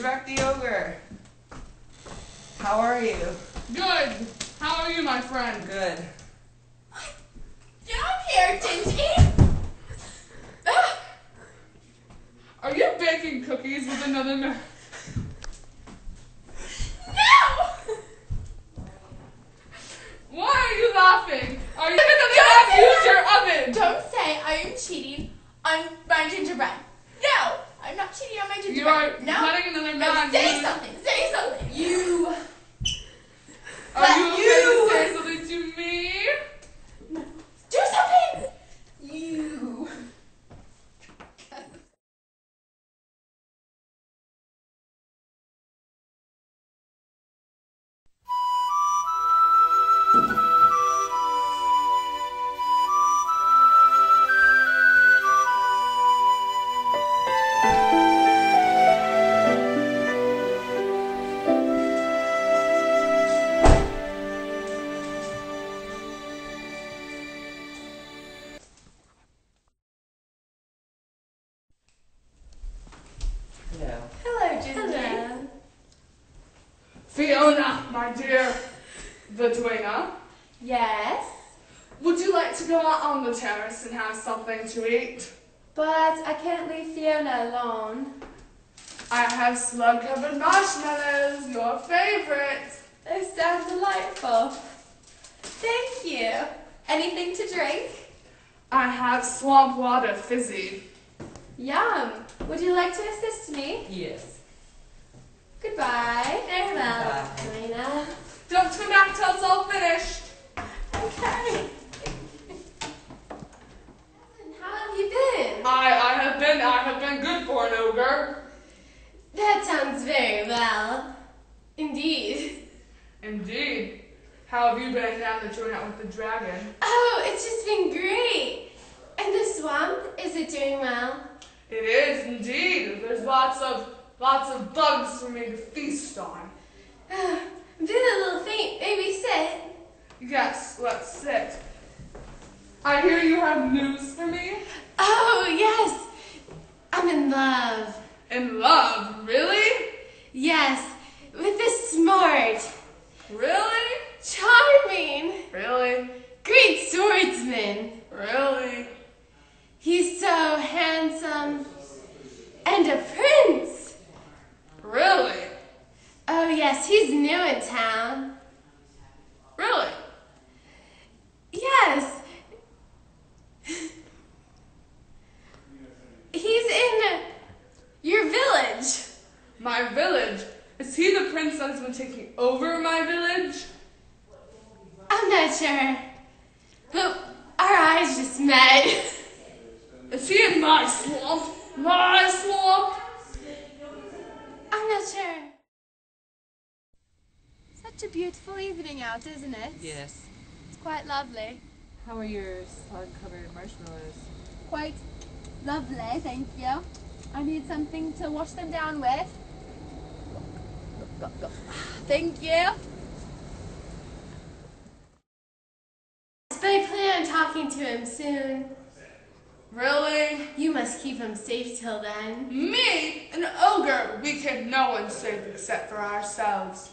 Shrek the Ogre. How are you? Good. How are you, my friend? Good. Get up here, Gingy! Are you baking cookies with another man? No! Why are you laughing? Are you gonna man use your oven? Don't say I am cheating on my gingerbread. No! I'm not cheating on my gingerbread. You are no. letting another Fiona, my dear, the duenna, Yes, would you like to go out on the terrace and have something to eat? but I can't leave Fiona alone. I have slug-covered marshmallows, your favorite. They sound delightful. Thank you. Anything to drink? I have swamp water fizzy. Yum. Would you like to assist me? Yes. Goodbye. Farewell, Bye. Lena. Don't come back till it's all finished. Okay. How have you been? I, I have been, I have been good for an ogre. That sounds very well. Indeed. Indeed. How have you been now that you're out with the dragon? Oh, it's just been great. And the swamp, is it doing well? It is indeed. There's lots of, lots of bugs for me to feast on. I'm feeling a little faint. Maybe sit. Yes, let's sit. I hear you have news for me. Oh, yes. I'm in love. In love, really? Yes, with this Really? charming, Really? great swordsman. Really? He's so handsome and a prince. Really? Oh, yes, he's new in town. Really? Yes. He's in your village. My village? Is he the prince that taking over my village? I'm not sure. But our eyes just met. Is he in my swamp? My swamp? I'm not sure. Such a beautiful evening out, isn't it? Yes. It's quite lovely. How are your slug-covered marshmallows? Quite lovely, thank you. I need something to wash them down with. Thank you. But I plan on talking to him soon. Really? You must keep him safe till then. Me? An ogre? We keep no one safe except for ourselves.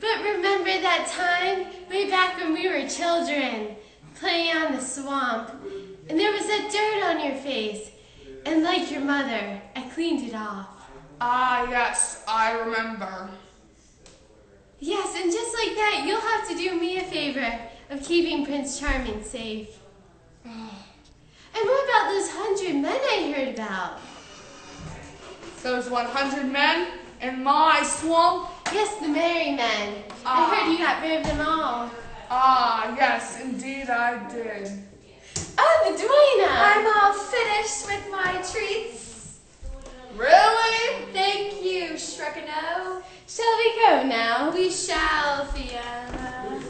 But remember that time way back when we were children, playing on the swamp, and there was that dirt on your face, and like your mother, I cleaned it off. Ah, yes, I remember. Yes, and just like that, you'll have to do me a favor of keeping Prince Charming safe. And what about those hundred men I heard about? Those 100 men in my swamp? Yes, the merry men. I Ah. heard you got rid of them all. Ah, yes, indeed I did. Oh, the duenna! I'm all finished with my treats. Really? Thank you, Shrekano. Shall we go now? We shall, Fiona.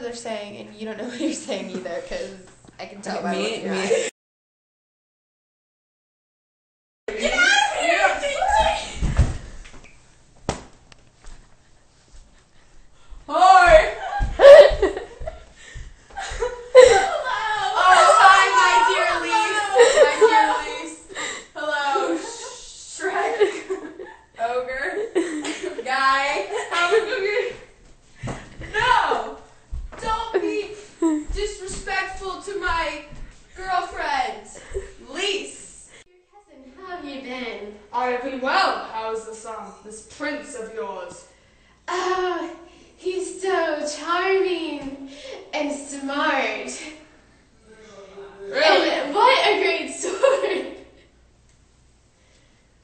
They're saying, and you don't know what you're saying either, because I can tell by Me- looking at your me- I've been well. How's the son, this prince of yours? Oh, he's so charming and smart. Really? And what a great sword!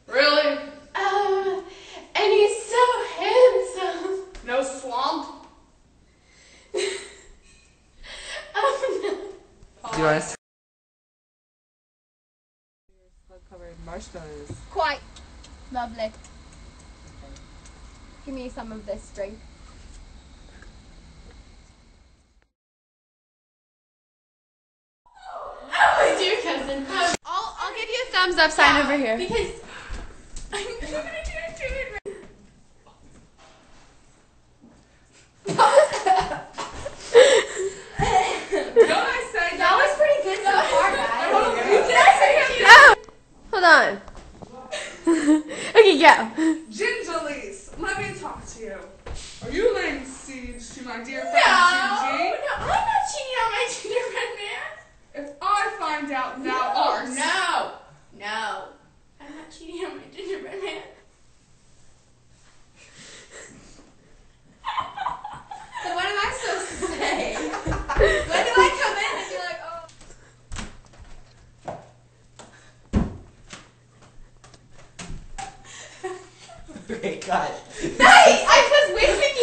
Really? Oh, and he's so handsome. No swamp? Oh no. Do you want to? covered marshmallows. Quite lovely. Give me some of this drink. Oh, dear cousin. Um, I'll, I'll give you a thumbs up sign over here. because I'm going to Don't I say That was pretty good so far, guys. Hold on. okay, go. Gingerlies, let me talk to you. Are you laying siege to my dear friend no, Gigi? no, I'm not cheating on my gingerbread man. If I find out thou art, No, no, I'm not cheating on my gingerbread man. So what am I supposed to say? when do I come in and be like, oh? Got it. Nice. I was waiting